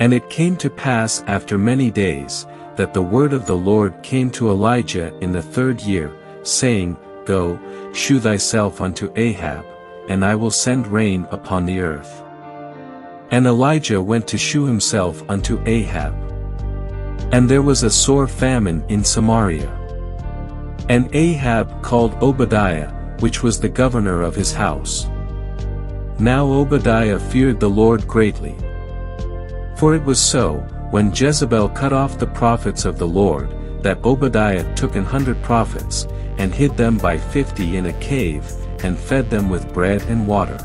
And it came to pass after many days, that the word of the Lord came to Elijah in the third year, saying, Go, shew thyself unto Ahab, and I will send rain upon the earth. And Elijah went to shew himself unto Ahab. And there was a sore famine in Samaria. And Ahab called Obadiah, which was the governor of his house. Now Obadiah feared the Lord greatly. For it was so, when Jezebel cut off the prophets of the Lord, that Obadiah took an hundred prophets, and hid them by fifty in a cave, and fed them with bread and water.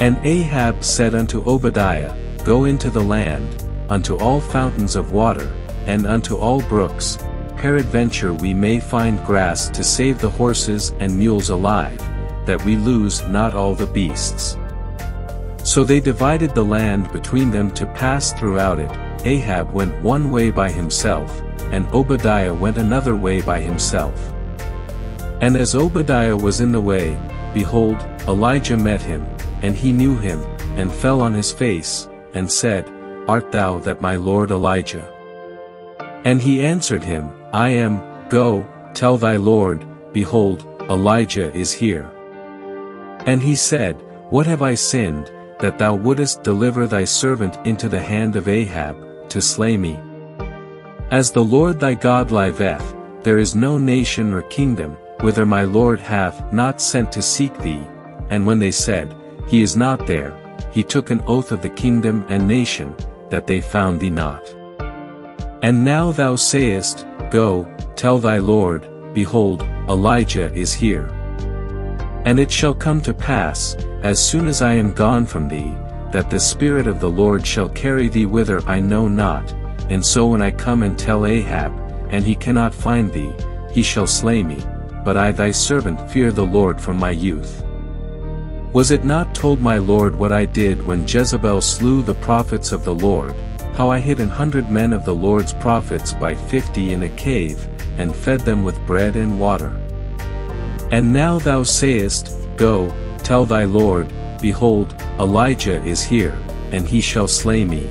And Ahab said unto Obadiah, Go into the land, unto all fountains of water, and unto all brooks, peradventure we may find grass to save the horses and mules alive, that we lose not all the beasts. So they divided the land between them to pass throughout it, Ahab went one way by himself, and Obadiah went another way by himself. And as Obadiah was in the way, behold, Elijah met him, and he knew him, and fell on his face, and said, Art thou that my lord Elijah? And he answered him, I am, go, tell thy lord, behold, Elijah is here. And he said, What have I sinned, that thou wouldest deliver thy servant into the hand of Ahab, to slay me? As the Lord thy God liveth, there is no nation or kingdom, whither my Lord hath not sent to seek thee. And when they said, He is not there, he took an oath of the kingdom and nation, that they found thee not. And now thou sayest, Go, tell thy Lord, Behold, Elijah is here. And it shall come to pass, as soon as I am gone from thee, that the Spirit of the Lord shall carry thee whither I know not, and so when I come and tell Ahab, and he cannot find thee, he shall slay me, but I thy servant fear the Lord from my youth. Was it not told my Lord what I did when Jezebel slew the prophets of the Lord, how I hid an hundred men of the Lord's prophets by fifty in a cave, and fed them with bread and water? And now thou sayest, Go, tell thy Lord, Behold, Elijah is here, and he shall slay me.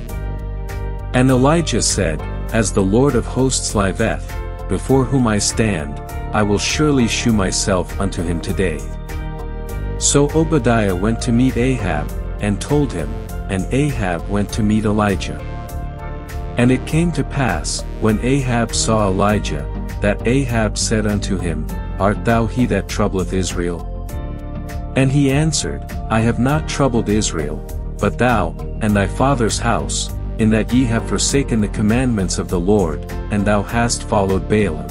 And Elijah said, As the Lord of hosts liveth, before whom I stand, I will surely shew myself unto him today. So Obadiah went to meet Ahab, and told him, and Ahab went to meet Elijah. And it came to pass, when Ahab saw Elijah, that Ahab said unto him, Art thou he that troubleth Israel? And he answered, I have not troubled Israel, but thou, and thy father's house, in that ye have forsaken the commandments of the Lord, and thou hast followed Baalim.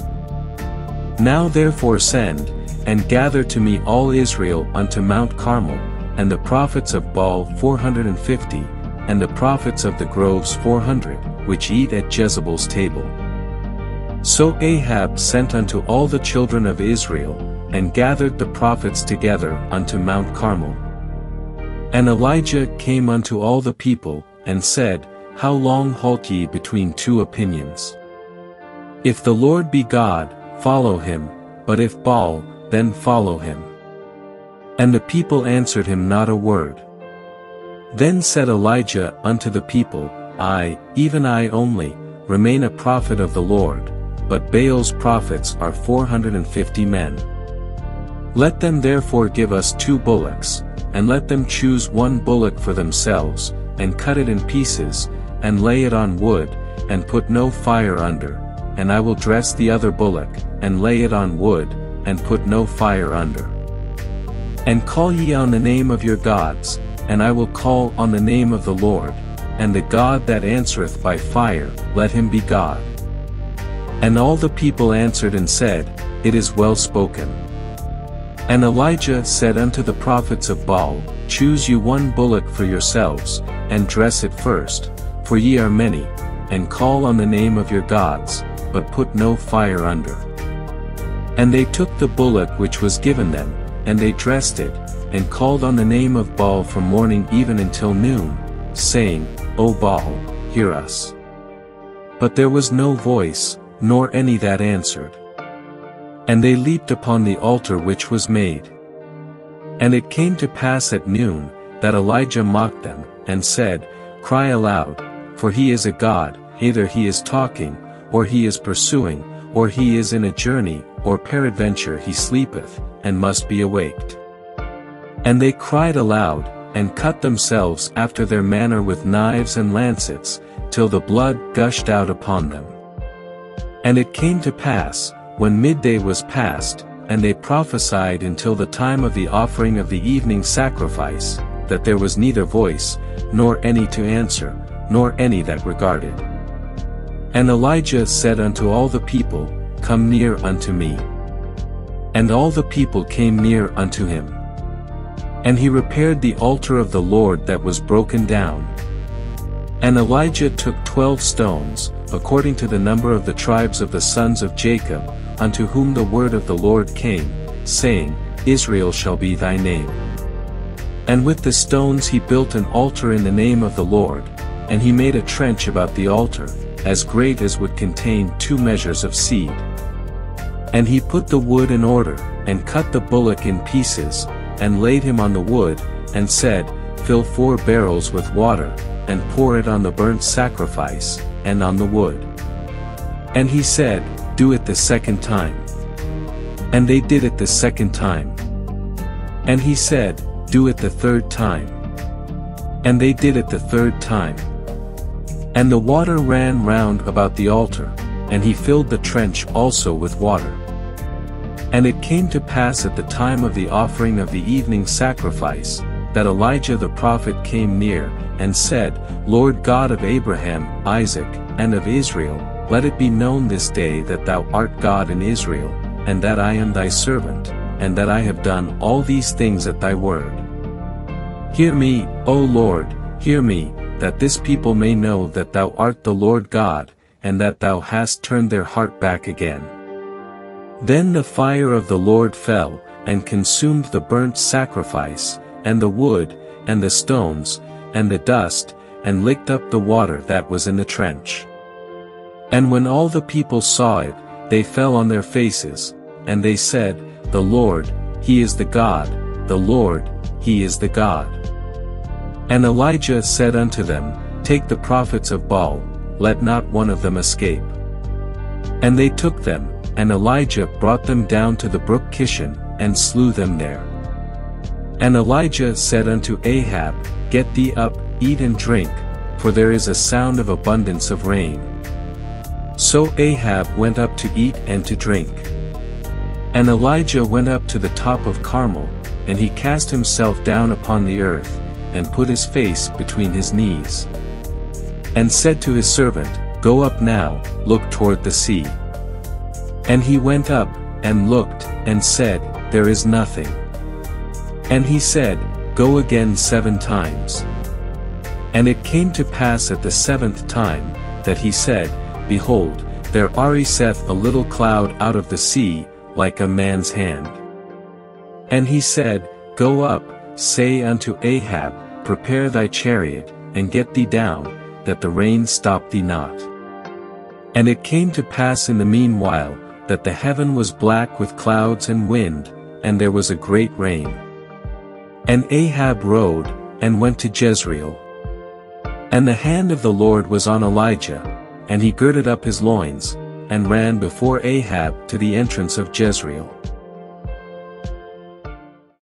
Now therefore send, and gather to me all Israel unto Mount Carmel, and the prophets of Baal four hundred and fifty, and the prophets of the groves four hundred, which eat at Jezebel's table. So Ahab sent unto all the children of Israel, and gathered the prophets together unto Mount Carmel. And Elijah came unto all the people, and said, How long halt ye between two opinions? If the Lord be God, follow him, but if Baal, then follow him. And the people answered him not a word. Then said Elijah unto the people, I, even I only, remain a prophet of the Lord, but Baal's prophets are four hundred and fifty men. Let them therefore give us two bullocks, and let them choose one bullock for themselves, and cut it in pieces, and lay it on wood, and put no fire under, and I will dress the other bullock, and lay it on wood, and put no fire under. And call ye on the name of your gods, and I will call on the name of the Lord, and the God that answereth by fire, let him be God. And all the people answered and said, It is well spoken. And Elijah said unto the prophets of Baal, Choose you one bullock for yourselves, and dress it first, for ye are many, and call on the name of your gods, but put no fire under. And they took the bullock which was given them, and they dressed it, and called on the name of Baal from morning even until noon, saying, O Baal, hear us. But there was no voice, nor any that answered. And they leaped upon the altar which was made. And it came to pass at noon, that Elijah mocked them, and said, Cry aloud, for he is a god, either he is talking, or he is pursuing, or he is in a journey, or peradventure he sleepeth, and must be awaked. And they cried aloud, and cut themselves after their manner with knives and lancets, till the blood gushed out upon them. And it came to pass, when midday was past, and they prophesied until the time of the offering of the evening sacrifice, that there was neither voice, nor any to answer, nor any that regarded. And Elijah said unto all the people, Come near unto me. And all the people came near unto him. And he repaired the altar of the Lord that was broken down. And Elijah took twelve stones, according to the number of the tribes of the sons of Jacob, unto whom the word of the Lord came, saying, Israel shall be thy name. And with the stones he built an altar in the name of the Lord, and he made a trench about the altar, as great as would contain two measures of seed. And he put the wood in order, and cut the bullock in pieces, and laid him on the wood, and said, Fill four barrels with water, and pour it on the burnt sacrifice, and on the wood. And he said, Do it the second time. And they did it the second time. And he said, Do it the third time. And they did it the third time. And the water ran round about the altar, and he filled the trench also with water. And it came to pass at the time of the offering of the evening sacrifice, that Elijah the prophet came near, and said, Lord God of Abraham, Isaac, and of Israel, let it be known this day that thou art God in Israel, and that I am thy servant, and that I have done all these things at thy word. Hear me, O Lord, hear me, that this people may know that thou art the Lord God, and that thou hast turned their heart back again. Then the fire of the Lord fell, and consumed the burnt sacrifice, and the wood, and the stones, and the dust, and licked up the water that was in the trench. And when all the people saw it, they fell on their faces, and they said, The Lord, He is the God, the Lord, He is the God. And Elijah said unto them, Take the prophets of Baal, let not one of them escape. And they took them, and Elijah brought them down to the brook Kishon, and slew them there. And Elijah said unto Ahab, Get thee up, eat and drink, for there is a sound of abundance of rain. So Ahab went up to eat and to drink. And Elijah went up to the top of Carmel, and he cast himself down upon the earth, and put his face between his knees. And said to his servant, Go up now, look toward the sea. And he went up, and looked, and said, There is nothing. And he said, Go again seven times. And it came to pass at the seventh time, that he said, Behold, there ariseth a little cloud out of the sea, like a man's hand. And he said, Go up, say unto Ahab, Prepare thy chariot, and get thee down, that the rain stop thee not. And it came to pass in the meanwhile, that the heaven was black with clouds and wind, and there was a great rain. And Ahab rode, and went to Jezreel. And the hand of the Lord was on Elijah, and he girded up his loins, and ran before Ahab to the entrance of Jezreel.